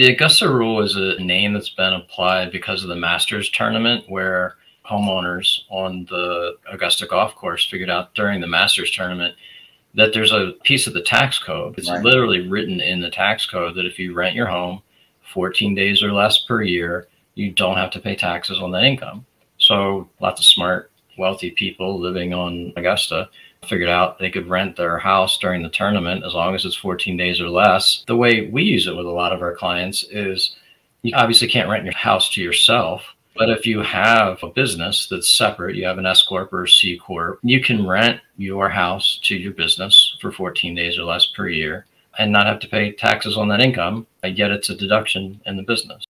The Augusta rule is a name that's been applied because of the Masters tournament where homeowners on the Augusta golf course figured out during the Masters tournament that there's a piece of the tax code. It's right. literally written in the tax code that if you rent your home 14 days or less per year, you don't have to pay taxes on that income. So lots of smart, wealthy people living on Augusta figured out they could rent their house during the tournament as long as it's 14 days or less. The way we use it with a lot of our clients is you obviously can't rent your house to yourself. But if you have a business that's separate, you have an S Corp or C Corp, you can rent your house to your business for 14 days or less per year and not have to pay taxes on that income, yet it's a deduction in the business.